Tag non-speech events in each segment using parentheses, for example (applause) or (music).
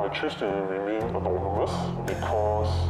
I choose to remain anonymous because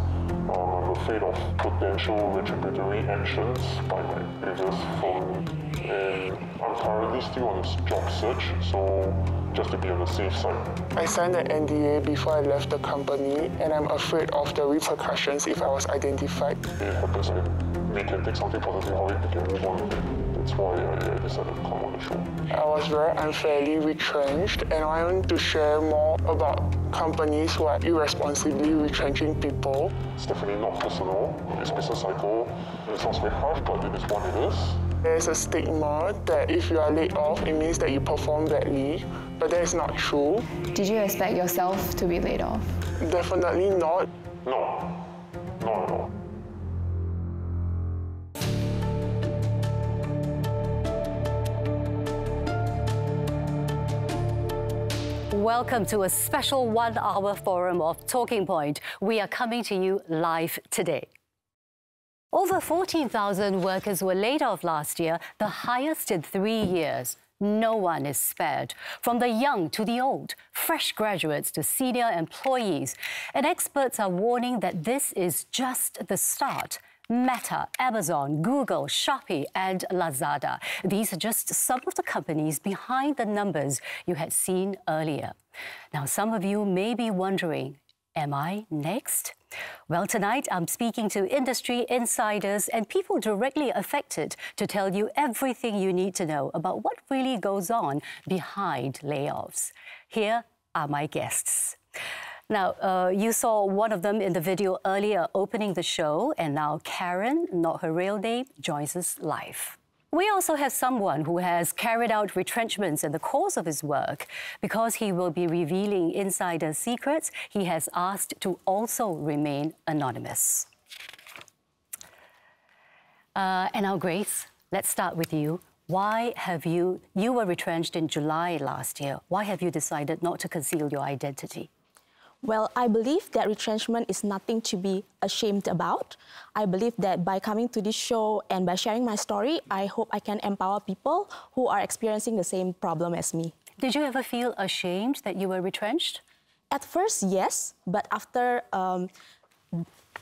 um, I'm afraid of potential retributory actions by my previous firm. And I'm currently still on a job search, so just to be on the safe side. I signed an NDA before I left the company, and I'm afraid of the repercussions if I was identified. It happens and we can take something positive out of it, we can move on. That's why I, I decided to come on the show. I was very unfairly retrenched, and I want to share more about companies who are irresponsibly retrenching people. It's definitely not personal. It's business cycle. It sounds very harsh, but it is what it is. There's a stigma that if you are laid off, it means that you perform badly, but that is not true. Did you expect yourself to be laid off? Definitely not. No, not at all. Welcome to a special one hour forum of Talking Point. We are coming to you live today. Over 14,000 workers were laid off last year, the highest in three years. No one is spared, from the young to the old, fresh graduates to senior employees. And experts are warning that this is just the start. Meta, Amazon, Google, Shopee, and Lazada. These are just some of the companies behind the numbers you had seen earlier. Now, some of you may be wondering, am I next? Well, tonight I'm speaking to industry insiders and people directly affected to tell you everything you need to know about what really goes on behind layoffs. Here are my guests. Now, uh, you saw one of them in the video earlier opening the show, and now Karen, not her real name, joins us live. We also have someone who has carried out retrenchments in the course of his work. Because he will be revealing insider secrets, he has asked to also remain anonymous. Uh, and now, Grace, let's start with you. Why have you, you were retrenched in July last year. Why have you decided not to conceal your identity? Well, I believe that retrenchment is nothing to be ashamed about. I believe that by coming to this show and by sharing my story, I hope I can empower people who are experiencing the same problem as me. Did you ever feel ashamed that you were retrenched? At first, yes, but after um,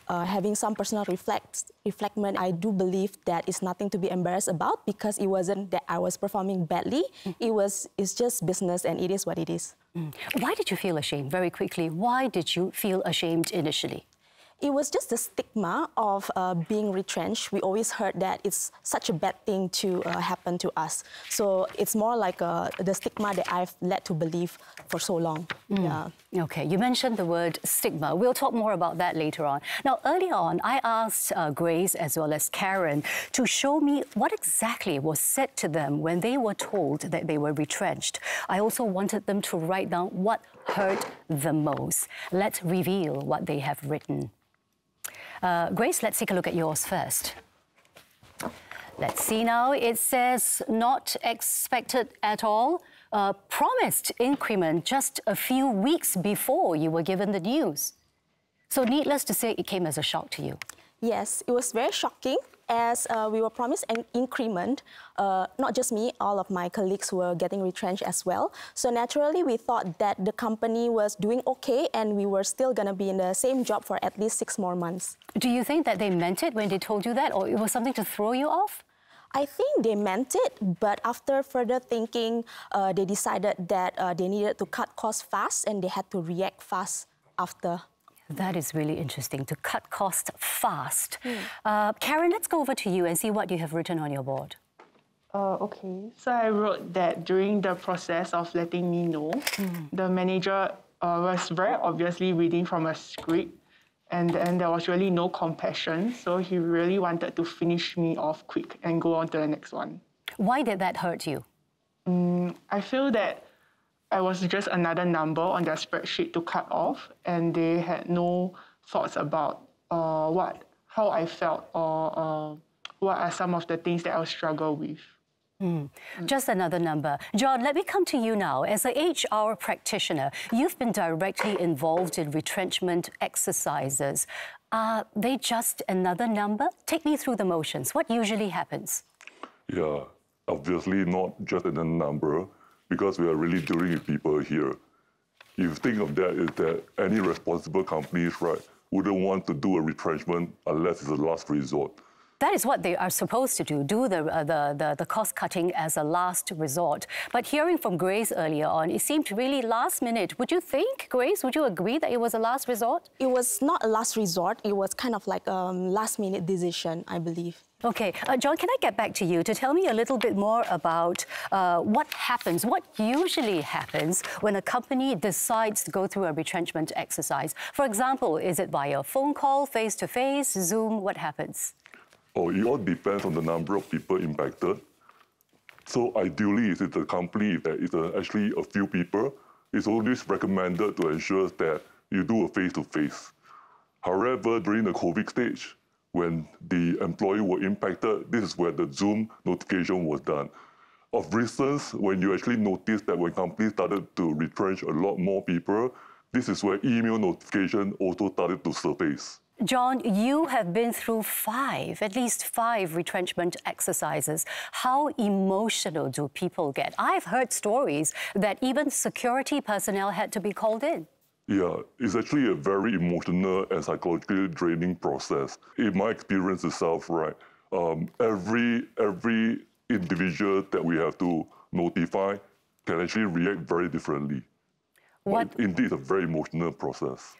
uh, having some personal reflect, reflectment, I do believe that it's nothing to be embarrassed about because it wasn't that I was performing badly. Mm. It was it's just business and it is what it is. Mm. Why did you feel ashamed? Very quickly, why did you feel ashamed initially? It was just the stigma of uh, being retrenched. We always heard that it's such a bad thing to uh, happen to us. So it's more like uh, the stigma that I've led to believe for so long. Mm. Yeah. Okay, you mentioned the word stigma. We'll talk more about that later on. Now, earlier on, I asked uh, Grace as well as Karen to show me what exactly was said to them when they were told that they were retrenched. I also wanted them to write down what hurt the most. Let's reveal what they have written. Uh, Grace, let's take a look at yours first. Let's see now. It says not expected at all. Uh, promised increment just a few weeks before you were given the news. So, needless to say, it came as a shock to you. Yes, it was very shocking as uh, we were promised an increment, uh, not just me, all of my colleagues were getting retrenched as well. So naturally, we thought that the company was doing okay and we were still going to be in the same job for at least six more months. Do you think that they meant it when they told you that, or it was something to throw you off? I think they meant it, but after further thinking, uh, they decided that uh, they needed to cut costs fast and they had to react fast after. That is really interesting, to cut costs fast. Mm. Uh, Karen, let's go over to you and see what you have written on your board. Uh, okay, so I wrote that during the process of letting me know, mm. the manager uh, was very obviously reading from a script and then there was really no compassion. So he really wanted to finish me off quick and go on to the next one. Why did that hurt you? Mm, I feel that I was just another number on their spreadsheet to cut off, and they had no thoughts about uh, what, how I felt, or uh, what are some of the things that I struggle with. Mm. Just another number. John, let me come to you now. As a HR practitioner, you've been directly involved in retrenchment exercises. Are they just another number? Take me through the motions. What usually happens? Yeah, obviously not just another number because we are really dealing with people here. if you think of that, is that any responsible companies, right, wouldn't want to do a retrenchment unless it's a last resort. That is what they are supposed to do, do the, uh, the, the, the, cost cutting as a last resort. But hearing from Grace earlier on, it seemed really last minute. Would you think, Grace, would you agree that it was a last resort? It was not a last resort. It was kind of like a um, last minute decision, I believe. Okay, uh, John, can I get back to you to tell me a little bit more about uh, what happens, what usually happens when a company decides to go through a retrenchment exercise? For example, is it via phone call, face to face, Zoom? What happens? Oh, it all depends on the number of people impacted. So ideally, if it's a company that is uh, actually a few people, it's always recommended to ensure that you do a face-to-face. However, during the COVID stage, when the employee were impacted, this is where the Zoom notification was done. Of recent, when you actually notice that when companies started to retrench a lot more people, this is where email notification also started to surface. John, you have been through five, at least five retrenchment exercises. How emotional do people get? I've heard stories that even security personnel had to be called in. Yeah, it's actually a very emotional and psychologically draining process. In my experience itself, right, um, every every individual that we have to notify can actually react very differently. What? But indeed, it's a very emotional process.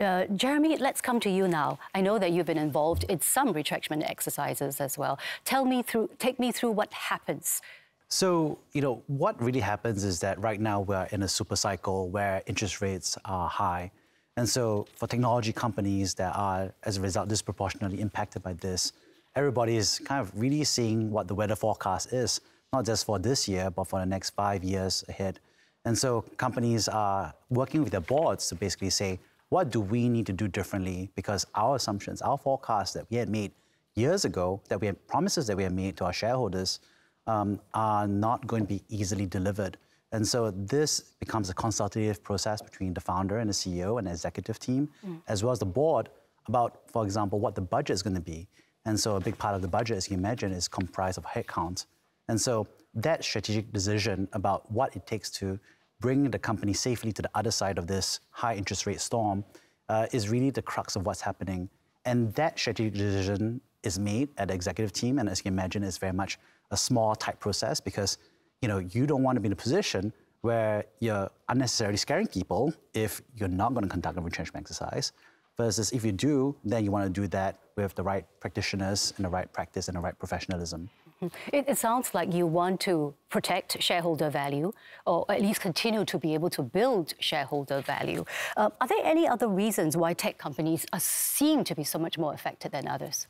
Uh, Jeremy, let's come to you now. I know that you've been involved in some retrenchment exercises as well. Tell me through, take me through what happens. So, you know, what really happens is that right now we're in a super cycle where interest rates are high. And so for technology companies that are, as a result, disproportionately impacted by this, everybody is kind of really seeing what the weather forecast is, not just for this year, but for the next five years ahead. And so companies are working with their boards to basically say, what do we need to do differently? Because our assumptions, our forecasts that we had made years ago, that we had promises that we had made to our shareholders, um, are not going to be easily delivered. And so this becomes a consultative process between the founder and the CEO and the executive team, mm. as well as the board, about, for example, what the budget is going to be. And so a big part of the budget, as you imagine, is comprised of headcount. And so that strategic decision about what it takes to bring the company safely to the other side of this high interest rate storm uh, is really the crux of what's happening. And that strategic decision is made at the executive team, and as you can imagine, it's very much a small, tight process because you know you don't want to be in a position where you're unnecessarily scaring people if you're not going to conduct a retrenchment exercise. Versus if you do, then you want to do that with the right practitioners and the right practice and the right professionalism. It, it, sounds like you want to protect shareholder value, or at least continue to be able to build shareholder value. Uh, are there any other reasons why tech companies are, seem to be so much more affected than others?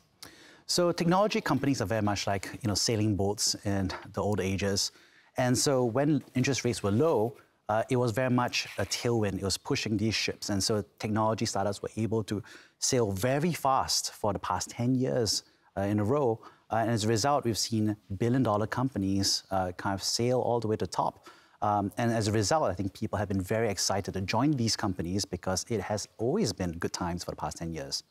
So technology companies are very much like you know sailing boats in the old ages, and so when interest rates were low, uh, it was very much a tailwind. It was pushing these ships, and so technology startups were able to sail very fast for the past 10 years uh, in a row and as a result, we've seen billion dollar companies uh, kind of sail all the way to the top. Um, and as a result, I think people have been very excited to join these companies because it has always been good times for the past 10 years.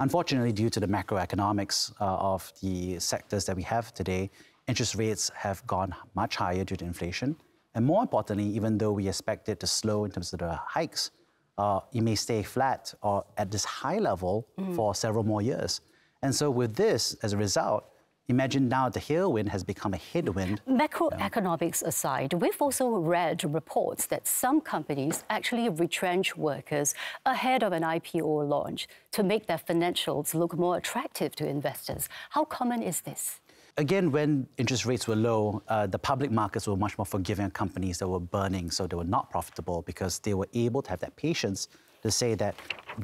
Unfortunately, due to the macroeconomics uh, of the sectors that we have today, interest rates have gone much higher due to inflation. And more importantly, even though we expect it to slow in terms of the hikes, uh, it may stay flat or at this high level mm. for several more years. And so with this, as a result, imagine now the tailwind has become a headwind. Macroeconomics aside, we've also read reports that some companies actually retrench workers ahead of an IPO launch to make their financials look more attractive to investors. How common is this? Again, when interest rates were low, uh, the public markets were much more forgiving of companies that were burning, so they were not profitable because they were able to have that patience to say that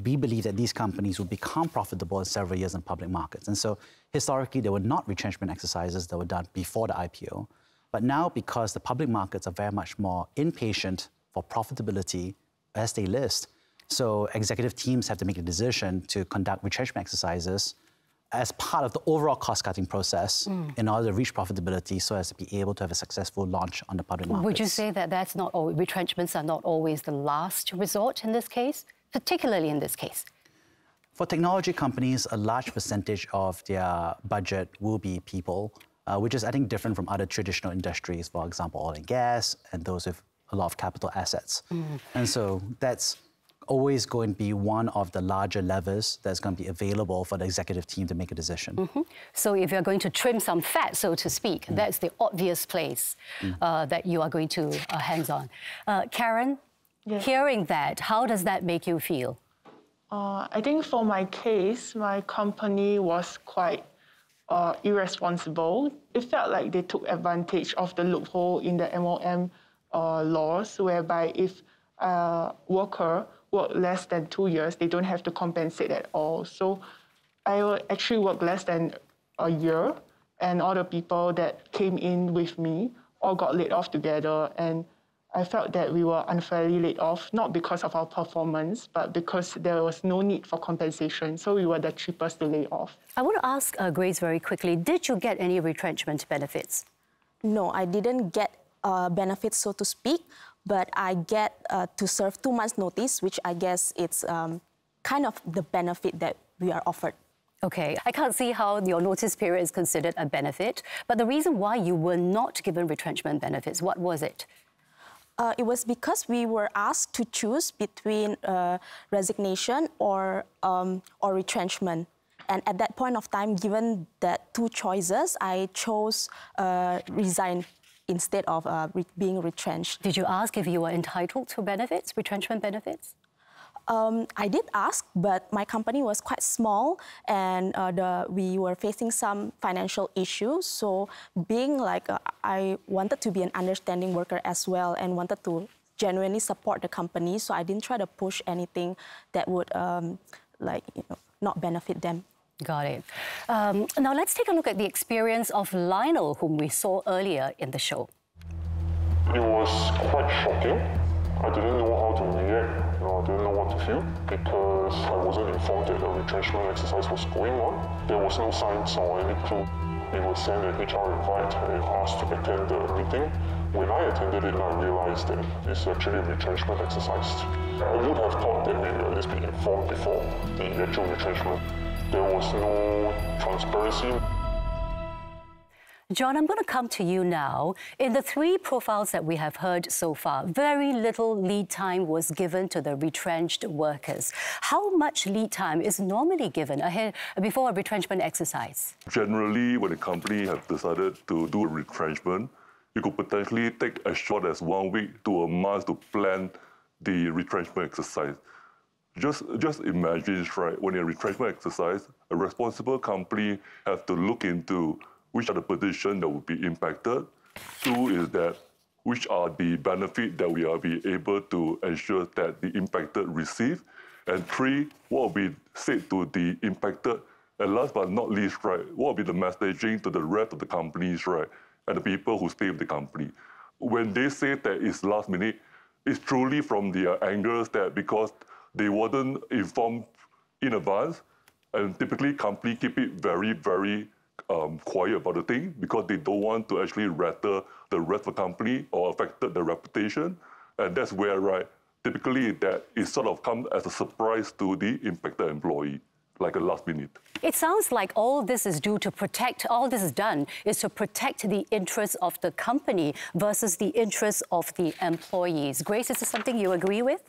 we believe that these companies will become profitable in several years in public markets. And so historically, there were not retrenchment exercises that were done before the IPO. But now, because the public markets are very much more impatient for profitability as they list, so executive teams have to make a decision to conduct retrenchment exercises as part of the overall cost-cutting process mm. in order to reach profitability so as to be able to have a successful launch on the public market. Would you say that that's not retrenchments are not always the last resort in this case, particularly in this case? For technology companies, a large percentage of their budget will be people, uh, which is, I think, different from other traditional industries, for example, oil and gas and those with a lot of capital assets. Mm. And so that's always going to be one of the larger levers that's going to be available for the executive team to make a decision. Mm -hmm. So if you're going to trim some fat, so to speak, mm. that's the obvious place mm. uh, that you are going to uh, hands on. Uh, Karen, yes. hearing that, how does that make you feel? Uh, I think for my case, my company was quite uh, irresponsible. It felt like they took advantage of the loophole in the MOM uh, laws, whereby if a worker work less than two years, they don't have to compensate at all. So I actually worked less than a year, and all the people that came in with me all got laid off together. And I felt that we were unfairly laid off, not because of our performance, but because there was no need for compensation. So we were the cheapest to lay off. I want to ask uh, Grace very quickly did you get any retrenchment benefits? No, I didn't get uh, benefits, so to speak but I get uh, to serve two months notice, which I guess it's um, kind of the benefit that we are offered. Okay, I can't see how your notice period is considered a benefit, but the reason why you were not given retrenchment benefits, what was it? Uh, it was because we were asked to choose between uh, resignation or, um, or retrenchment. And at that point of time, given that two choices, I chose uh, resign instead of uh, re being retrenched. Did you ask if you were entitled to benefits, retrenchment benefits? Um, I did ask, but my company was quite small, and uh, the, we were facing some financial issues. So, being like uh, I wanted to be an understanding worker as well, and wanted to genuinely support the company. So I didn't try to push anything that would um, like you know not benefit them. Got it. Um, now let's take a look at the experience of Lionel, whom we saw earlier in the show. It was quite shocking. I didn't know how to react. You know, I didn't know what to feel because I wasn't informed that a retrenchment exercise was going on. There was no signs or any clue. We were sent an HR invite and asked to attend the meeting. When I attended it, I realized that it's actually a retrenchment exercise. I would have thought that we would at least be informed before the actual retrenchment there was no transparency. John, I'm going to come to you now. In the three profiles that we have heard so far, very little lead time was given to the retrenched workers. How much lead time is normally given ahead before a retrenchment exercise? Generally, when a company has decided to do a retrenchment, it could potentially take as short as one week to a month to plan the retrenchment exercise. Just, just imagine, right, when a retrenchment exercise, a responsible company has to look into which are the positions that will be impacted. Two is that which are the benefit that we are be able to ensure that the impacted receive. And three, what will be said to the impacted. And last but not least, right, what will be the messaging to the rest of the companies, right, and the people who stay with the company. When they say that it's last minute, it's truly from their angles that because they wasn't informed in advance, and typically company keep it very, very um, quiet about the thing because they don't want to actually rattle the rest of the company or affected the reputation. And that's where, right, typically that it sort of comes as a surprise to the impacted employee like a last minute. It sounds like all this is due to protect, all this is done is to protect the interests of the company versus the interests of the employees. Grace, is this something you agree with?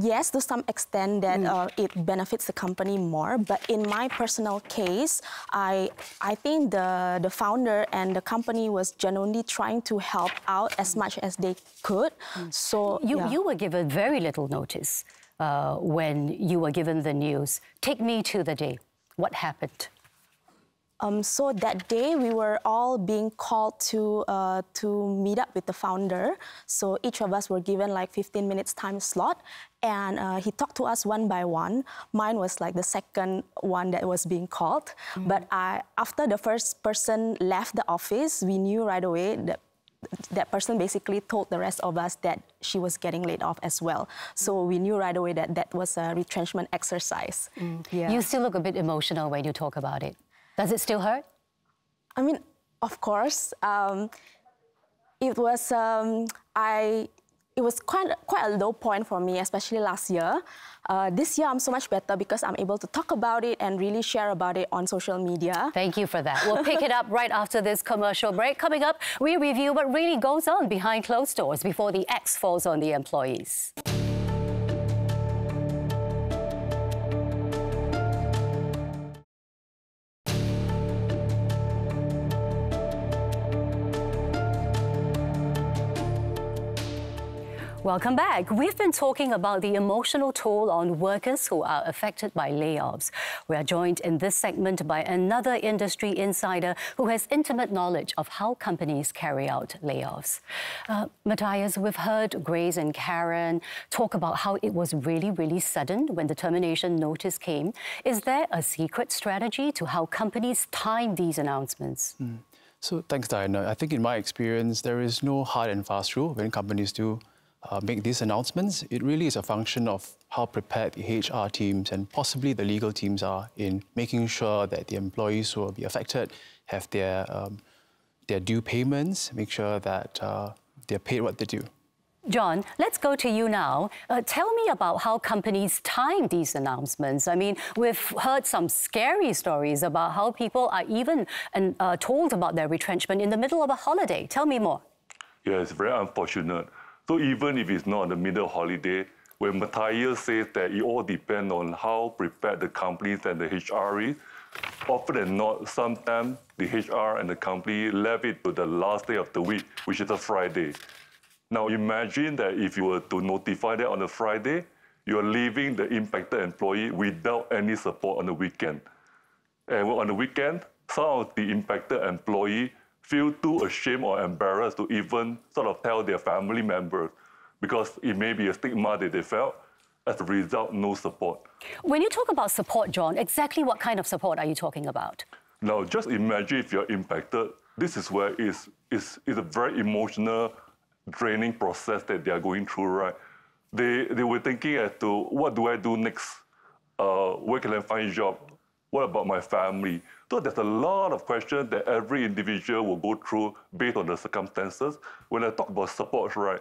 Yes, to some extent that mm. uh, it benefits the company more. But in my personal case, I I think the the founder and the company was genuinely trying to help out as much as they could. Mm. So you yeah. you were given very little notice uh, when you were given the news. Take me to the day. What happened? Um, so that day we were all being called to uh, to meet up with the founder. So each of us were given like 15 minutes time slot, and uh, he talked to us one by one. Mine was like the second one that was being called. Mm-hmm. But I, after the first person left the office, we knew right away that that person basically told the rest of us that she was getting laid off as well. So we knew right away that that was a retrenchment exercise. Mm. Yeah. You still look a bit emotional when you talk about it. Does it still hurt? I mean, of course. Um, it was, um, I it was quite quite a low point for me, especially last year. Uh, this year, I'm so much better because I'm able to talk about it and really share about it on social media. Thank you for that. We'll pick it up right after this commercial break. Coming up, we review what really goes on behind closed doors before the axe falls on the employees. Welcome back. We've been talking about the emotional toll on workers who are affected by layoffs. We are joined in this segment by another industry insider who has intimate knowledge of how companies carry out layoffs. Uh, Matthias, we've heard Grace and Karen talk about how it was really, really sudden when the termination notice came. Is there a secret strategy to how companies time these announcements? Mm. So thanks, Diana. I think in my experience, there is no hard and fast rule when companies do uh, make these announcements, it really is a function of how prepared the HR teams and possibly the legal teams are in making sure that the employees who will be affected have their, um, their due payments, make sure that uh, they're paid what they do. John, let's go to you now. Uh, tell me about how companies time these announcements. I mean, we've heard some scary stories about how people are even uh, told about their retrenchment in the middle of a holiday. Tell me more. Yeah, it's very unfortunate. So even if it's not the middle holiday, when Matthias says that it all depends on how prepared the companies and the HR is, often than not, sometimes the HR and the company left it to the last day of the week, which is a Friday. Now imagine that if you were to notify that on a Friday, you're leaving the impacted employee without any support on the weekend. And on the weekend, some of the impacted employee feel too ashamed or embarrassed to even sort of tell their family members because it may be a stigma that they felt. As a result, no support. When you talk about support, John, exactly what kind of support are you talking about? Now, just imagine if you're impacted. This is where it's, it's, it's a very emotional, draining process that they are going through, right? They, they were thinking as to what do I do next? Uh, where can I find a job? What about my family? So there's a lot of questions that every individual will go through based on the circumstances. When I talk about support, right,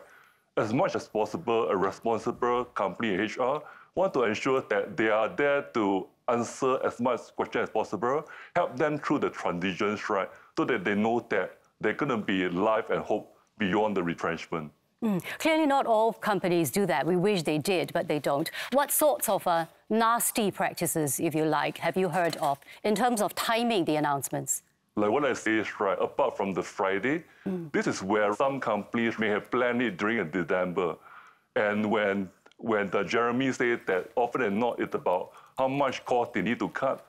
as much as possible, a responsible company HR want to ensure that they are there to answer as much questions as possible, help them through the transitions, right, so that they know that they're going to be life and hope beyond the retrenchment. Mm. Clearly, not all companies do that. We wish they did, but they don't. What sorts of uh, nasty practices, if you like, have you heard of in terms of timing the announcements? Like what I say is right, apart from the Friday, mm. this is where some companies may have planned it during December. And when when the Jeremy said that often than not, it's about how much cost they need to cut.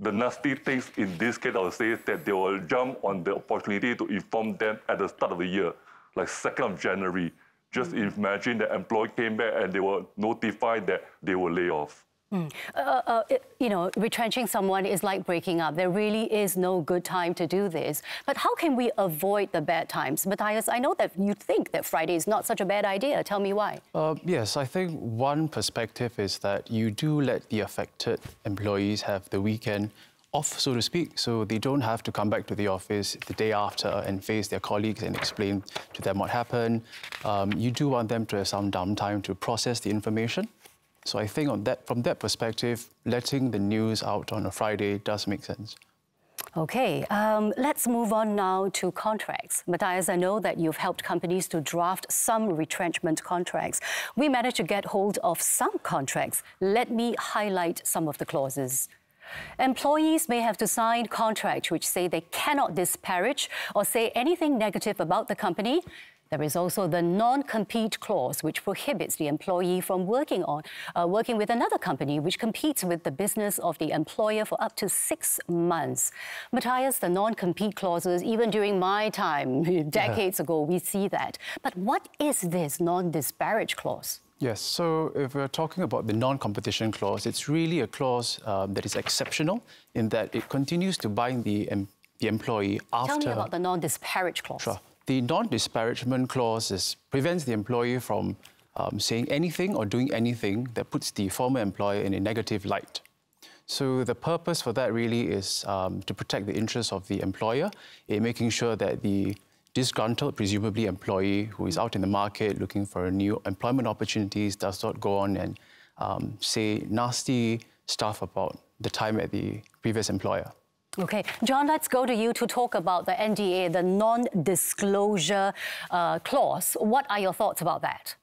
The nasty things in this case, I would say, that they will jump on the opportunity to inform them at the start of the year like 2nd of January. Just mm. imagine the employee came back and they were notified that they were laid off. Mm. Uh, uh, it, you know, retrenching someone is like breaking up. There really is no good time to do this. But how can we avoid the bad times? Matthias, I know that you think that Friday is not such a bad idea. Tell me why. Uh, yes, I think one perspective is that you do let the affected employees have the weekend off, so to speak, so they don't have to come back to the office the day after and face their colleagues and explain to them what happened. Um, you do want them to have some downtime to process the information. So I think on that, from that perspective, letting the news out on a Friday does make sense. Okay, um, let's move on now to contracts. Matthias, I know that you've helped companies to draft some retrenchment contracts. We managed to get hold of some contracts. Let me highlight some of the clauses. Employees may have to sign contracts which say they cannot disparage or say anything negative about the company. There is also the non-compete clause, which prohibits the employee from working on uh, working with another company which competes with the business of the employer for up to six months. Matthias, the non-compete clauses, even during my time, (laughs) decades yeah. ago, we see that. But what is this non-disparage clause? Yes, so if we're talking about the non-competition clause, it's really a clause um, that is exceptional in that it continues to bind the, the employee after... Tell me about the non-disparage clause. Sure. The non-disparagement clause prevents the employee from um, saying anything or doing anything that puts the former employer in a negative light. So the purpose for that really is um, to protect the interests of the employer in making sure that the disgruntled, presumably employee who is out in the market looking for new employment opportunities does not go on and um, say nasty stuff about the time at the previous employer. Okay, John, let's go to you to talk about the NDA, the non-disclosure uh, clause. What are your thoughts about that?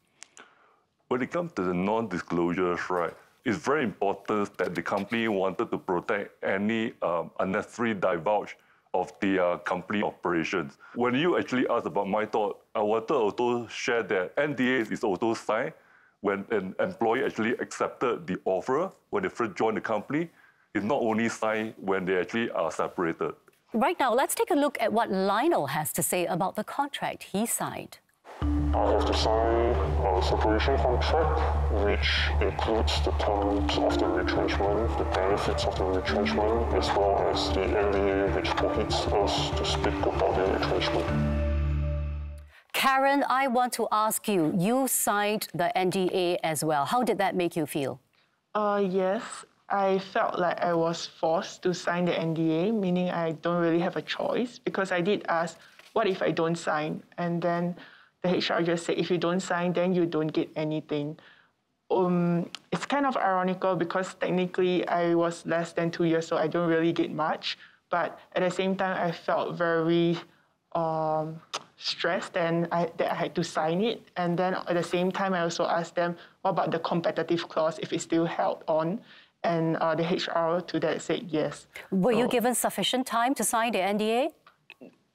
When it comes to the non-disclosures, right, it's very important that the company wanted to protect any um, unnecessary divulge of the uh, company operations. When you actually asked about my thought, I wanted to also share that NDA is also signed when an employee actually accepted the offer when they first joined the company. It's not only signed when they actually are separated. Right now, let's take a look at what Lionel has to say about the contract he signed. I have to sign a separation contract which includes the terms of the retrenchment, the benefits of the retrenchment, as well as the NDA which prohibits us to speak about the retrenchment. Karen, I want to ask you, you signed the NDA as well. How did that make you feel? Uh, yes, I felt like I was forced to sign the NDA, meaning I don't really have a choice because I did ask, what if I don't sign? And then the HR just said, if you don't sign, then you don't get anything. Um, it's kind of ironical because technically I was less than two years, so I don't really get much. But at the same time, I felt very um, stressed and I, that I had to sign it. And then at the same time, I also asked them, what about the competitive clause if it's still held on? And uh, the HR to that said yes. Were so, you given sufficient time to sign the NDA?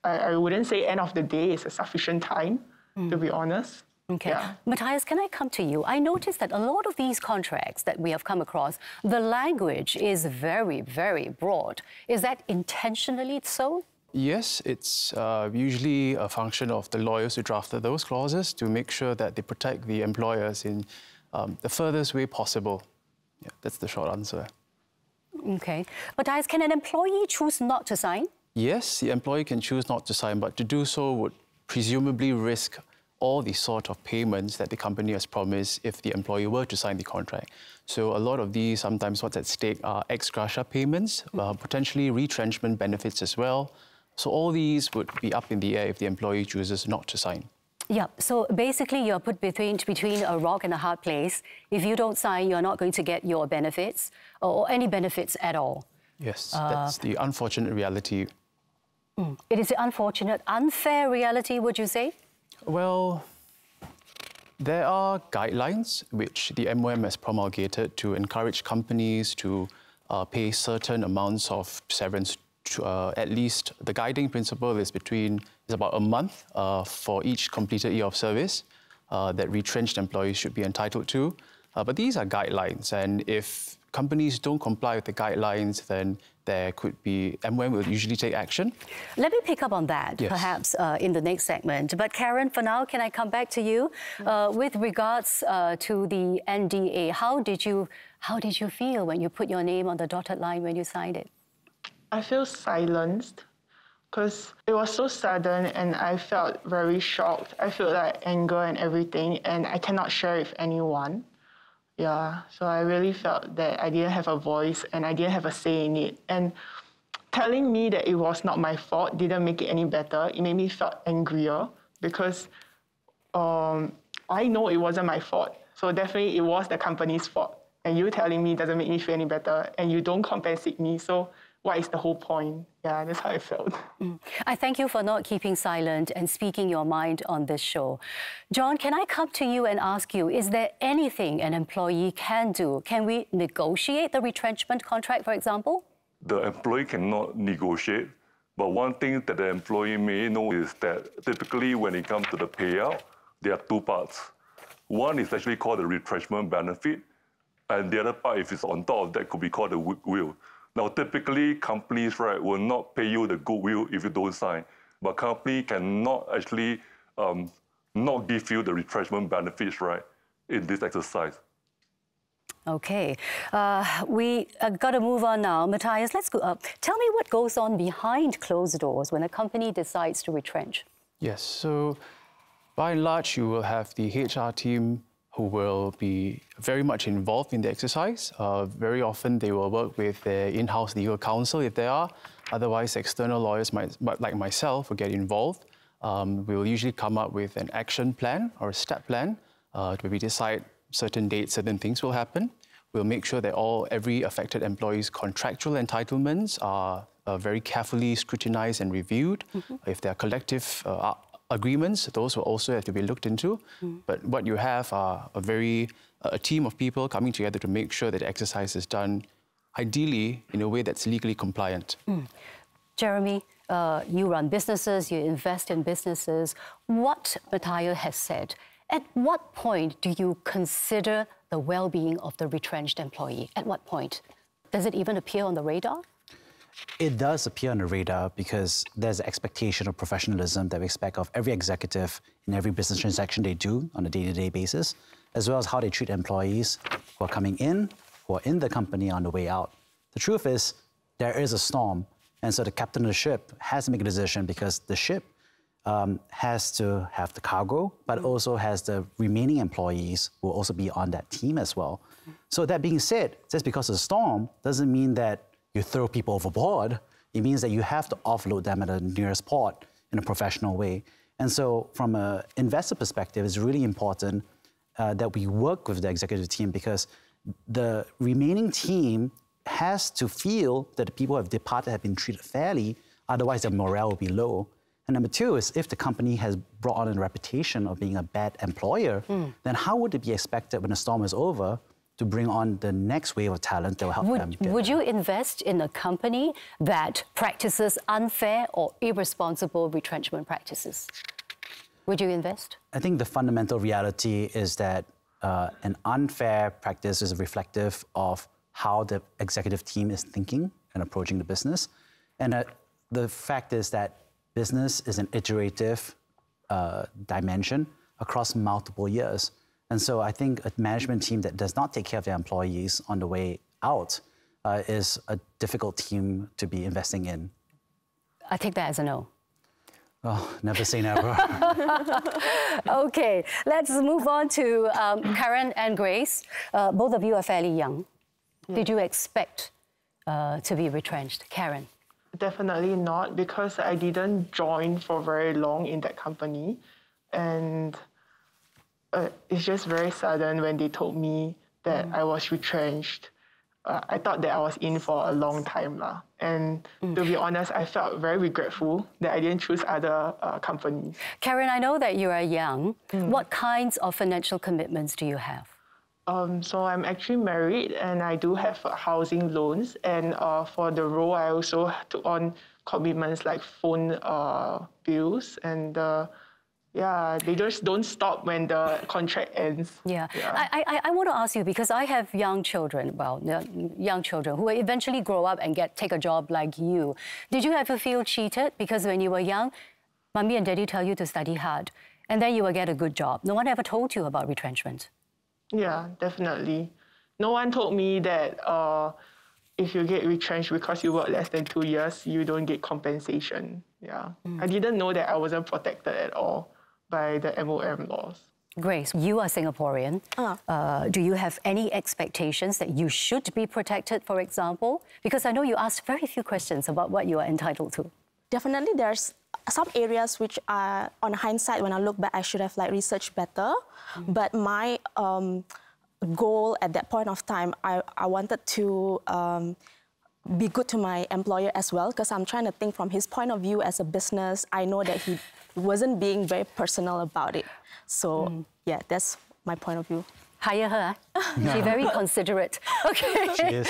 I, I wouldn't say end of the day is a sufficient time mm. to be honest. Okay. Yeah. Matthias, can I come to you? I noticed that a lot of these contracts that we have come across, the language is very, very broad. Is that intentionally so? Yes, it's uh, usually a function of the lawyers who drafted those clauses to make sure that they protect the employers in um, the furthest way possible. Yeah, that's the short answer. Okay. but Matthias, can an employee choose not to sign? Yes, the employee can choose not to sign, but to do so would presumably risk all the sort of payments that the company has promised if the employee were to sign the contract. So a lot of these, sometimes what's at stake are ex gratia payments, uh, potentially retrenchment benefits as well. So all these would be up in the air if the employee chooses not to sign. Yeah, so basically you're put between, between a rock and a hard place. If you don't sign, you're not going to get your benefits or any benefits at all. Yes, uh, that's the unfortunate reality Mm. It is an unfortunate, unfair reality, would you say? Well, there are guidelines which the MOM has promulgated to encourage companies to uh, pay certain amounts of severance. Uh, at least the guiding principle is between is about a month uh, for each completed year of service uh, that retrenched employees should be entitled to. Uh, but these are guidelines, and if companies don't comply with the guidelines, then there could be, and when will usually take action? Let me pick up on that, yes. perhaps, uh, in the next segment. But Karen, for now, can I come back to you uh, with regards uh, to the NDA? How did you how did you feel when you put your name on the dotted line when you signed it? I feel silenced because it was so sudden and I felt very shocked. I felt like anger and everything, and I cannot share with anyone. Yeah, so I really felt that I didn't have a voice and I didn't have a say in it. And telling me that it was not my fault didn't make it any better. It made me feel angrier because um, I know it wasn't my fault. So definitely it was the company's fault. And you telling me doesn't make me feel any better and you don't compensate me. So what is the whole point? Yeah, that's how I felt. Mm. I thank you for not keeping silent and speaking your mind on this show. John, can I come to you and ask you, is there anything an employee can do? Can we negotiate the retrenchment contract, for example? The employee cannot negotiate, but one thing that the employee may know is that typically when it comes to the payout, there are two parts. One is actually called the retrenchment benefit, and the other part, if it's on top of that, could be called the goodwill. Now, typically, companies, right, will not pay you the goodwill if you don't sign. But company cannot actually um, not give you the retrenchment benefits, right, in this exercise. Okay, uh, we uh, got to move on now. Matthias, let's go up. Tell me what goes on behind closed doors when a company decides to retrench. Yes, so by and large, you will have the HR team who will be very much involved in the exercise. Uh, very often they will work with their in-house legal counsel if there are. Otherwise, external lawyers might, like myself will get involved. um, we will usually come up with an action plan or a step plan uh, where we decide certain dates, certain things will happen. We'll make sure that all every affected employee's contractual entitlements are uh, very carefully scrutinized and reviewed. Mm-hmm. If there are collective uh, agreements, those will also have to be looked into. Mm. But what you have are a very a team of people coming together to make sure that the exercise is done ideally in a way that's legally compliant. Mm. Jeremy, uh, you run businesses, you invest in businesses. What Matthias has said, at what point do you consider the well being of the retrenched employee? At what point? Does it even appear on the radar? It does appear on the radar because there's an expectation of professionalism that we expect of every executive in every business transaction they do on a day to day basis, as well as how they treat employees who are coming in, who are in the company on the way out. The truth is, there is a storm, and so the captain of the ship has to make a decision because the ship um, has to have the cargo, but mm. also has the remaining employees who will also be on that team as well. So that being said, just because of the storm doesn't mean that you throw people overboard. It means that you have to offload them at the nearest port in a professional way. And so, from an investor perspective, it's really important uh, that we work with the executive team because the remaining team has to feel that the people who have departed have been treated fairly, otherwise, their morale will be low. And number two is if the company has brought on a reputation of being a bad employer, mm. then how would it be expected when the storm is over to bring on the next wave of talent that will help would, them? would you invest in a company that practices unfair or irresponsible retrenchment practices? Would you invest? I think the fundamental reality is that uh, an unfair practice is reflective of how the executive team is thinking and approaching the business. And uh, the fact is that business is an iterative uh, dimension across multiple years. And so I think a management team that does not take care of their employees on the way out uh, is a difficult team to be investing in. I take that as a no. Oh, never say never. (laughs) (laughs) okay, let's move on to um, Karen and Grace. Uh, both of you are fairly young. Did you expect uh, to be retrenched? Karen? Definitely not, because I didn't join for very long in that company. And uh, it's just very sudden when they told me that mm. I was retrenched. Uh, I thought that I was in for a long time. La. And mm. to be honest, I felt very regretful that I didn't choose other uh, companies. Karen, I know that you are young. Mm. What kinds of financial commitments do you have? Um, so I'm actually married and I do have uh, housing loans. And uh, for the role, I also took on commitments like phone uh, bills and uh, yeah, they just don't stop when the contract ends. Yeah, yeah. I, I, I want to ask you because I have young children, well, young children who eventually grow up and get take a job like you. Did you ever feel cheated because when you were young, mommy and daddy tell you to study hard, and then you will get a good job? No one ever told you about retrenchment. Yeah, definitely. No one told me that uh, if you get retrenched because you work less than two years, you don't get compensation. Yeah, mm. I didn't know that I wasn't protected at all by the MOM laws. Grace, you are Singaporean. Uh. Uh, do you have any expectations that you should be protected, for example? Because I know you asked very few questions about what you are entitled to. Definitely, there's some areas which are, on hindsight, when I look back, I should have like researched better. Mm. But my um, goal at that point of time, I, I wanted to um, be good to my employer as well, because I'm trying to think from his point of view as a business. I know that he wasn't being very personal about it. So mm. yeah, that's my point of view. Hire her. She's very (laughs) considerate. Okay. She is.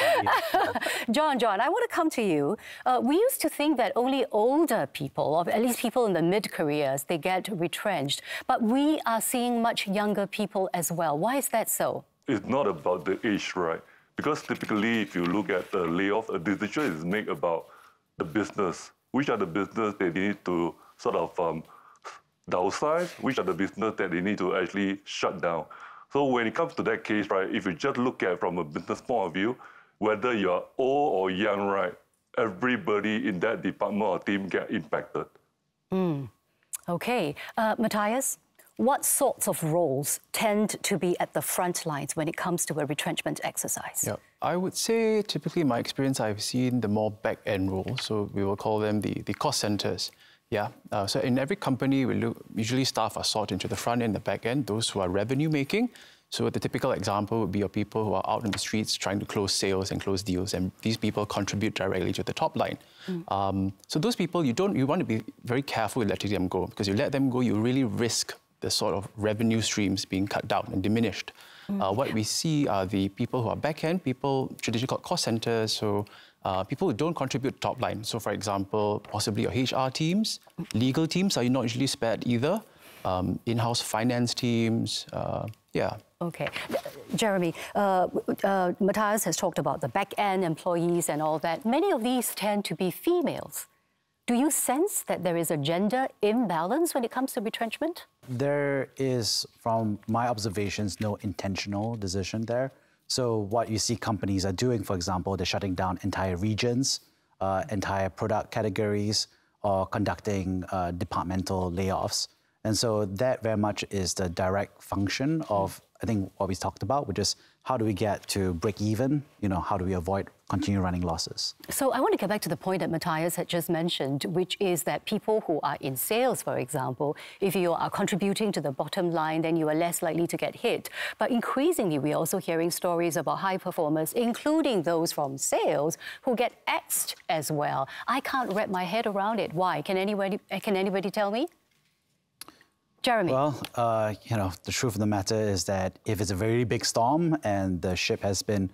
John, John, I want to come to you. Uh, we used to think that only older people, or at least people in the mid-careers, they get retrenched. But we are seeing much younger people as well. Why is that so? It's not about the age, right? Because typically, if you look at the layoff, a decision is made about the business. Which are the business that they need to sort of um, downsize, which are the business that they need to actually shut down. So when it comes to that case, right, if you just look at from a business point of view, whether you're old or young, right, everybody in that department or team get impacted. Mm. Okay. Uh, Matthias, what sorts of roles tend to be at the front lines when it comes to a retrenchment exercise? Yeah, I would say typically in my experience, I've seen the more back end roles. So we will call them the, the cost centers Yeah. Uh, so in every company, we look, usually staff are sorted into the front end, the back end, those who are revenue making. So the typical example would be your people who are out in the streets trying to close sales and close deals, and these people contribute directly to the top line. Mm. Um, so those people, you don't, you want to be very careful with letting them go because you let them go, you really risk the sort of revenue streams being cut down and diminished. Mm. Uh, what we see are the people who are back end, people traditionally called cost centers, so uh, people who don't contribute top line. So, for example, possibly your HR teams, legal teams are not usually spared either, um, in-house finance teams, uh, yeah. Okay. Jeremy, uh, uh, Matthias has talked about the back-end employees and all that. Many of these tend to be females. Do you sense that there is a gender imbalance when it comes to retrenchment? There is, from my observations, no intentional decision there. So what you see companies are doing, for example, they're shutting down entire regions, uh, entire product categories, or conducting uh, departmental layoffs. And so that very much is the direct function of, I think, what we talked about, which is how do we get to break even? You know, how do we avoid continue running losses? So I want to get back to the point that Matthias had just mentioned, which is that people who are in sales, for example, if you are contributing to the bottom line, then you are less likely to get hit. But increasingly, we're also hearing stories about high performers, including those from sales, who get axed as well. I can't wrap my head around it. Why? Can anybody, can anybody tell me? Jeremy. Well, uh, you know, the truth of the matter is that if it's a very big storm and the ship has been,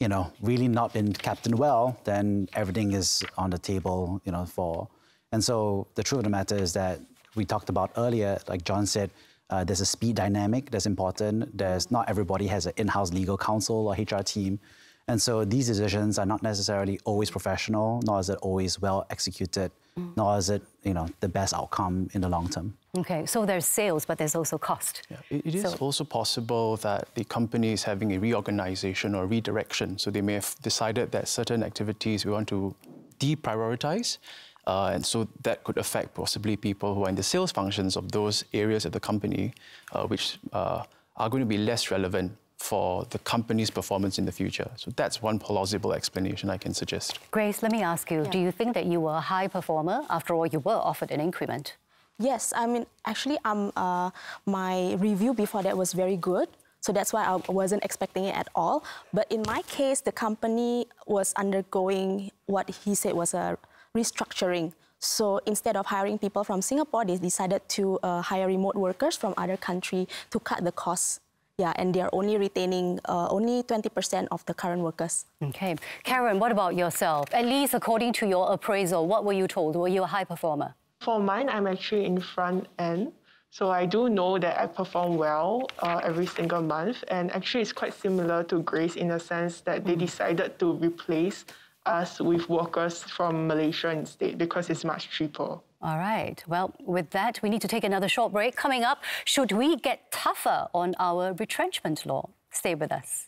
you know, really not been captained well, then everything is on the table, you know, for. And so the truth of the matter is that we talked about earlier, like John said, uh, there's a speed dynamic that's important. There's not everybody has an in-house legal counsel or HR team. And so these decisions are not necessarily always professional, nor is it always well executed mm. nor is it you know the best outcome in the long term. Okay, so there's sales, but there's also cost. Yeah, it, it is so, also possible that the company is having a reorganization or redirection. So they may have decided that certain activities we want to deprioritize. Uh, and so that could affect possibly people who are in the sales functions of those areas of the company, uh, which uh, are going to be less relevant for the company's performance in the future. So that's one plausible explanation I can suggest. Grace, let me ask you, yeah. do you think that you were a high performer? After all, you were offered an increment. Yes, I mean, actually, um, uh, my review before that was very good. So that's why I wasn't expecting it at all. But in my case, the company was undergoing what he said was a restructuring. So instead of hiring people from Singapore, they decided to uh, hire remote workers from other country to cut the costs yeah, and they are only retaining uh, only 20% of the current workers. Okay. Karen, what about yourself? At least according to your appraisal, what were you told? Were you a high performer? For mine, I'm actually in front end. So I do know that I perform well uh, every single month. And actually, it's quite similar to Grace in the sense that they mm. decided to replace us with workers from Malaysia instead because it's much cheaper. All right. Well, with that, we need to take another short break. Coming up, should we get tougher on our retrenchment law? Stay with us.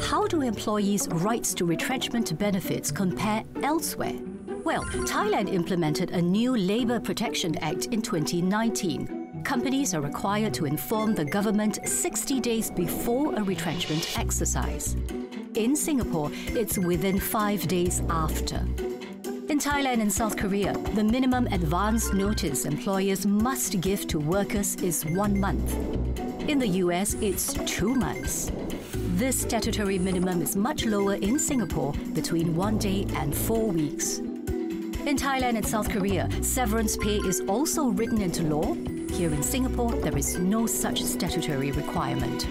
How do employees' rights to retrenchment benefits compare elsewhere? Well, Thailand implemented a new Labour Protection Act in 2019. Companies are required to inform the government 60 days before a retrenchment exercise. In Singapore, it's within five days after. In Thailand and South Korea, the minimum advance notice employers must give to workers is one month. In the US, it's two months. This statutory minimum is much lower in Singapore, between one day and four weeks. In Thailand and South Korea, severance pay is also written into law. Here in Singapore, there is no such statutory requirement.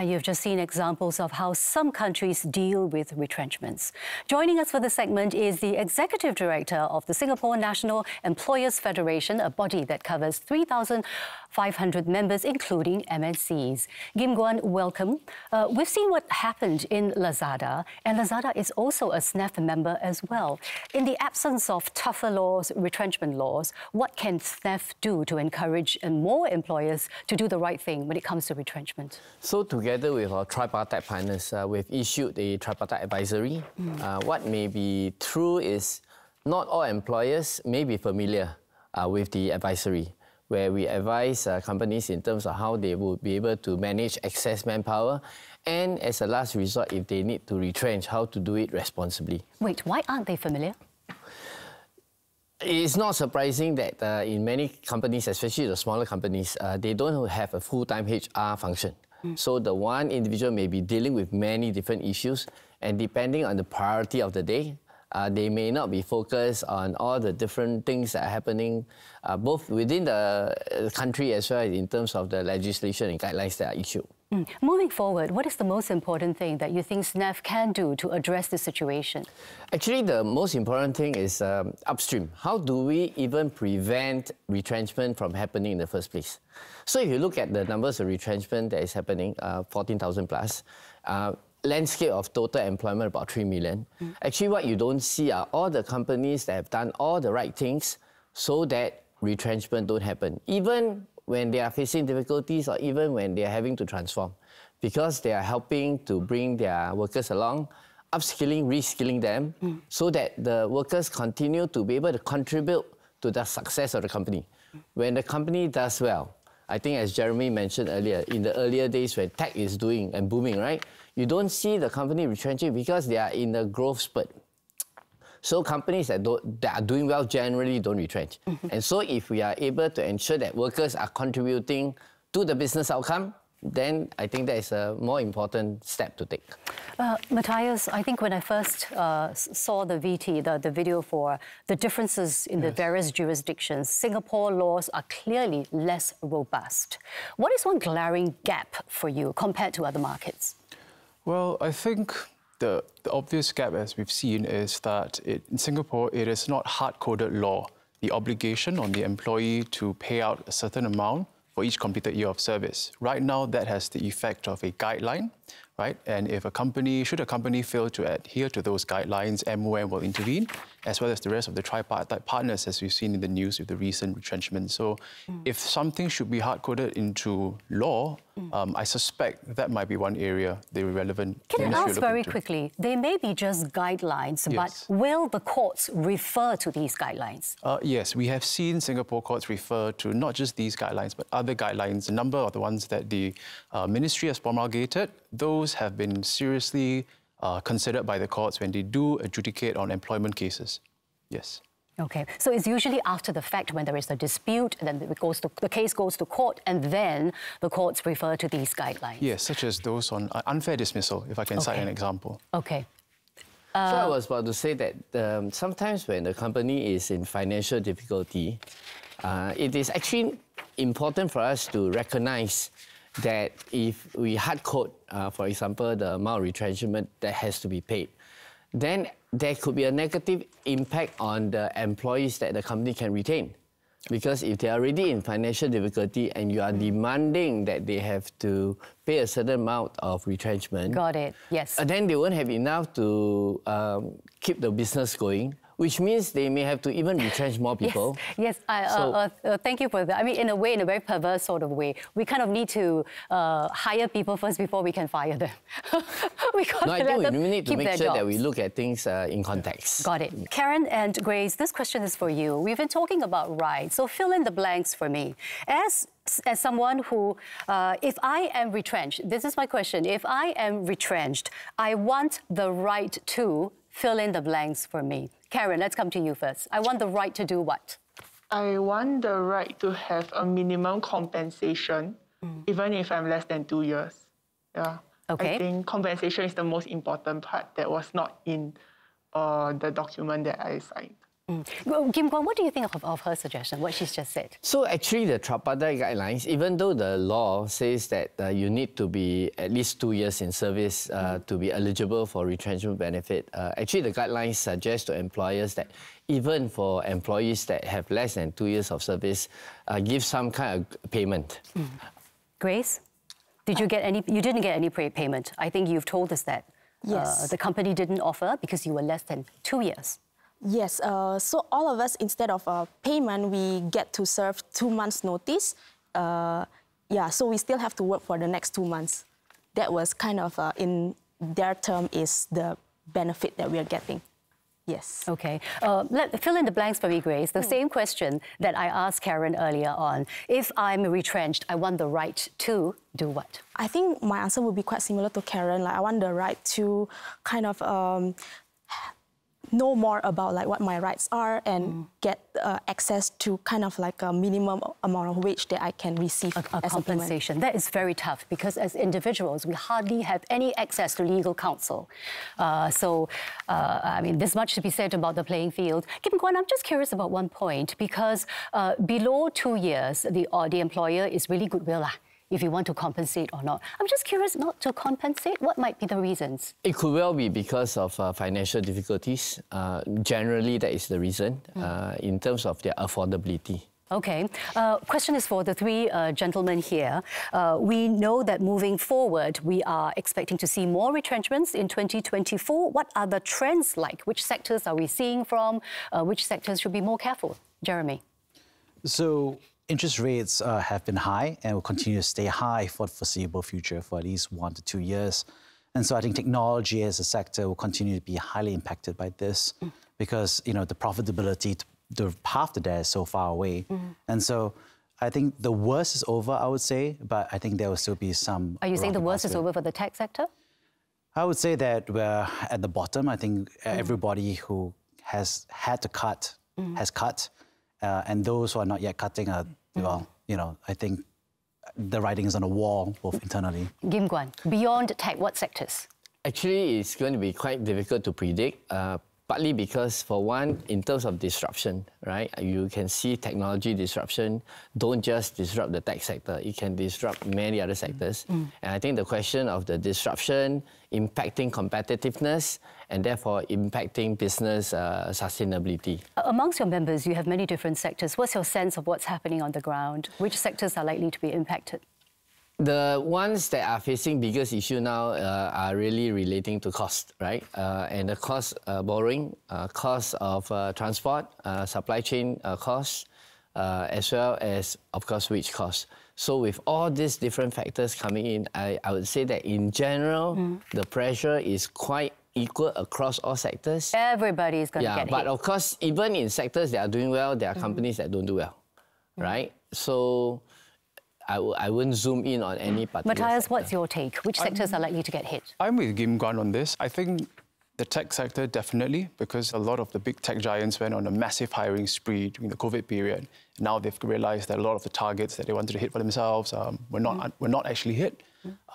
And you've just seen examples of how some countries deal with retrenchments. Joining us for the segment is the Executive Director of the Singapore National Employers Federation, a body that covers 3,500 members, including MNCs. Gim Guan, welcome. Uh, we've seen what happened in Lazada, and Lazada is also a SNEF member as well. In the absence of tougher laws, retrenchment laws, what can SNEF do to encourage more employers to do the right thing when it comes to retrenchment? So to together with our tripartite partners, uh, we've issued a tripartite advisory. Mm. Uh, what may be true is not all employers may be familiar uh, with the advisory, where we advise uh, companies in terms of how they would be able to manage excess manpower, and as a last resort, if they need to retrench, how to do it responsibly. Wait, why aren't they familiar? It's not surprising that uh, in many companies, especially the smaller companies, uh, they don't have a full-time HR function. Mm. So the one individual may be dealing with many different issues, and depending on the priority of the day, uh, they may not be focused on all the different things that are happening, uh, both within the uh, country as well as in terms of the legislation and guidelines that are issued. Mm. Moving forward, what is the most important thing that you think SNEF can do to address the situation? Actually, the most important thing is um, upstream. How do we even prevent retrenchment from happening in the first place? So if you look at the numbers of retrenchment that is happening, uh, 14,000 plus, uh, landscape of total employment about 3 million. Mm. Actually, what you don't see are all the companies that have done all the right things so that retrenchment don't happen. Even when they are facing difficulties or even when they are having to transform because they are helping to bring their workers along, upskilling, reskilling them mm. so that the workers continue to be able to contribute to the success of the company. When the company does well, I think as Jeremy mentioned earlier, in the earlier days when tech is doing and booming, right? You don't see the company retrenching because they are in a growth spurt. So companies that, that are doing well generally don't retrench. Mm-hmm. And so if we are able to ensure that workers are contributing to the business outcome, then I think that is a more important step to take. Uh, Matthias, I think when I first uh, saw the VT, the, the video for the differences in yes. the various jurisdictions, Singapore laws are clearly less robust. What is one glaring gap for you compared to other markets? Well, I think the, the obvious gap, as we've seen, is that it, in Singapore, it is not hard-coded law. The obligation on the employee to pay out a certain amount for each completed year of service. Right now, that has the effect of a guideline, right? And if a company, should a company fail to adhere to those guidelines, MOM will intervene, as well as the rest of the tripartite partners, as we've seen in the news with the recent retrenchment. So mm. if something should be hard-coded into law, mm. um, I suspect that might be one area the relevant Can I ask very quickly, they may be just guidelines, yes. but will the courts refer to these guidelines? Uh, yes, we have seen Singapore courts refer to not just these guidelines, but other guidelines. A number of the ones that the uh, ministry has promulgated, those have been seriously uh, considered by the courts when they do adjudicate on employment cases. Yes. Okay, so it's usually after the fact when there is a dispute, and then it goes to, the case goes to court, and then the courts refer to these guidelines. Yes, such as those on uh, unfair dismissal, if I can okay. cite an example. Okay. Uh, so I uh, was about to say that um, sometimes when the company is in financial difficulty, uh, it is actually important for us to recognize that if we hard code, uh, for example, the amount of retrenchment that has to be paid, then there could be a negative impact on the employees that the company can retain. Because if they are already in financial difficulty and you are demanding that they have to pay a certain amount of retrenchment. Got it, yes. Uh, then they won't have enough to um, keep the business going which means they may have to even retrench more people. Yes, yes. I, uh, so, uh, uh, thank you for that. I mean, in a way, in a very perverse sort of way, we kind of need to uh, hire people first before we can fire them. (laughs) we got no, I think we need to make sure jobs. that we look at things uh, in context. Got it. Karen and Grace, this question is for you. We've been talking about rights, so fill in the blanks for me. As as someone who, uh, if I am retrenched, this is my question. If I am retrenched, I want the right to fill in the blanks for me. Karen, let's come to you first. I want the right to do what? I want the right to have a minimum compensation, mm. even if I'm less than two years. Yeah. Okay. I think compensation is the most important part that was not in uh, the document that I signed. Mm. Gim Guan, what do you think of, of, her suggestion, what she's just said? So actually the tripartite guidelines, even though the law says that uh, you need to be at least two years in service uh, mm. to be eligible for retrenchment benefit, uh, actually the guidelines suggest to employers that even for employees that have less than two years of service, uh, give some kind of payment. Mm. Grace, did you get any, you didn't get any payment. I think you've told us that. Uh, yes. the company didn't offer because you were less than two years. Yes, uh, so all of us, instead of a payment, we get to serve two months' notice. Uh, yeah, so we still have to work for the next two months. That was kind of, uh, in their term, is the benefit that we are getting. Yes. Okay. Uh, let, fill in the blanks for me, Grace. The same question that I asked Karen earlier on. If I'm retrenched, I want the right to do what? I think my answer would be quite similar to Karen. Like I want the right to kind of um, know more about like what my rights are and Mm. get uh, access to kind of like a minimum amount of wage that I can receive A, a compensation. That is very tough because as individuals, we hardly have any access to legal counsel. Uh, so, uh, I mean, there's much to be said about the playing field. Gim Guan, I'm just curious about one point because uh, below two years, the, uh, the employer is really goodwill. Lah, if you want to compensate or not. I'm just curious not to compensate. What might be the reasons? It could well be because of uh, financial difficulties. Uh, generally, that is the reason uh, in terms of their affordability. Okay. Uh, question is for the three uh, gentlemen here. Uh, we know that moving forward, we are expecting to see more retrenchments in 2024. What are the trends like? Which sectors are we seeing from? Uh, which sectors should be more careful? Jeremy. So interest rates uh, have been high and will continue to stay high for the foreseeable future for at least one to two years. And so I think technology as a sector will continue to be highly impacted by this because you know the profitability, the path to that is so far away. Mm-hmm. And so I think the worst is over, I would say, but I think there will still be some. Are you saying the worst is over for the tech sector? I would say that we're at the bottom. I think mm-hmm. everybody who has had to cut mm-hmm. has cut, uh, and those who are not yet cutting are, well, you know, I think the writing is on the wall, both internally. Gim Guan, beyond tech, what sectors? Actually, it's going to be quite difficult to predict, uh, partly because, for one, in terms of disruption, right, you can see technology disruption don't just disrupt the tech sector, it can disrupt many other sectors. And I think the question of the disruption impacting competitiveness and therefore impacting business uh, sustainability. Amongst your members, you have many different sectors. What's your sense of what's happening on the ground? Which sectors are likely to be impacted? The ones that are facing biggest issue now uh, are really relating to cost, right? Uh, and the cost uh, borrowing, uh, cost of uh, transport, uh, supply chain uh, costs, uh, as well as, of course, wage costs. So with all these different factors coming in, I, I would say that in general, the pressure is quite equal across all sectors. Everybody is going to Yeah, get but hit. of course, even in sectors that are doing well, there are companies that don't do well, right? So I w- I wouldn't zoom in on any particular Matthias, sector. what's your take? Which sectors are likely to get hit? I'm with Gim Guan on this. I think the tech sector definitely, because a lot of the big tech giants went on a massive hiring spree during the COVID period. Now they've realized that a lot of the targets that they wanted to hit for themselves um, were not were not actually hit.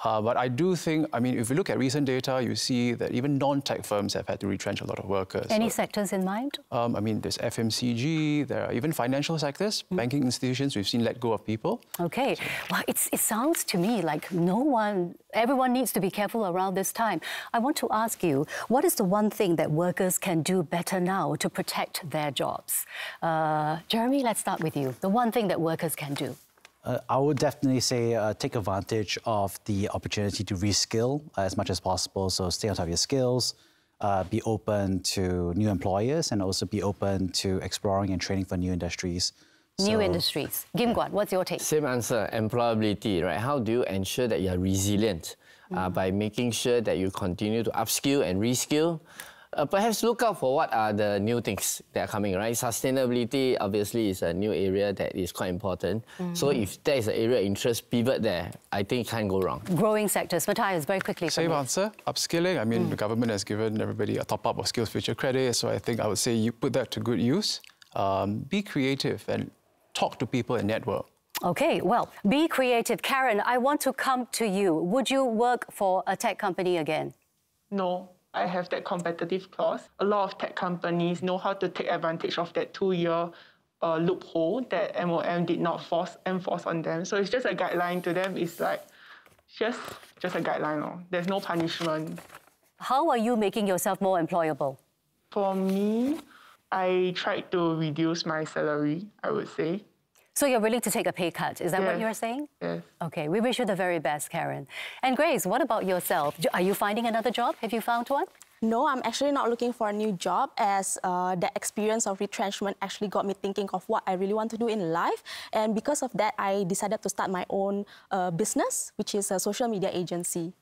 Uh, but I do think, I mean, if you look at recent data, you see that even non-tech firms have had to retrench a lot of workers. Any So, sectors in mind? um, I mean, there's FMCG, there are even financial sectors, banking institutions, we've seen let go of people. Okay. Well, it's, it sounds to me like no one, everyone needs to be careful around this time. I want to ask you, what is the one thing that workers can do better now to protect their jobs? Uh, Jeremy, let's start with you. The one thing that workers can do. Uh, I would definitely say uh, take advantage of the opportunity to reskill as much as possible. So stay on top of your skills, uh, be open to new employers, and also be open to exploring and training for new industries. New So- industries. Gim Guan, what's your take? Same answer, employability, right? How do you ensure that you are resilient uh, by making sure that you continue to upskill and reskill? Uh, perhaps look out for what are the new things that are coming, right? Sustainability obviously is a new area that is quite important. So if there is an area of interest, pivot there. I think it can't go wrong. Growing sectors. Matthias, very quickly. from Same you. answer, upskilling. I mean, the government has given everybody a top up of SkillsFuture credit, so I think I would say you put that to good use. Um, be creative and talk to people and network. Okay, well, be creative. Karen, I want to come to you. Would you work for a tech company again? No, I have that competitive clause. A lot of tech companies know how to take advantage of that two-year uh, loophole that MOM did not force enforce on them. So it's just a guideline to them. It's like just just a guideline. Oh. There's no punishment. How are you making yourself more employable? For me, I tried to reduce my salary. I would say. So you're willing to take a pay cut. Is that what you're saying? Yes. Okay, we wish you the very best, Karen. And Grace, what about yourself? Are you finding another job? Have you found one? No, I'm actually not looking for a new job as uh, the experience of retrenchment actually got me thinking of what I really want to do in life. And because of that, I decided to start my own uh, business, which is a social media agency.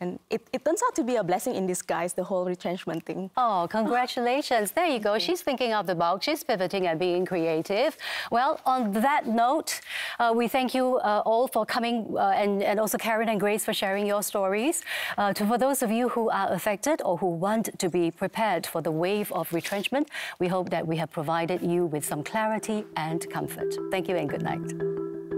And it, it turns out to be a blessing in disguise, the whole retrenchment thing. Oh, congratulations. There you go. She's thinking out the box. She's pivoting and being creative. Well, on that note, uh, we thank you uh, all for coming uh, and, and also Karen and Grace for sharing your stories. Uh, to, for those of you who are affected or who want to be prepared for the wave of retrenchment, we hope that we have provided you with some clarity and comfort. Thank you and good night.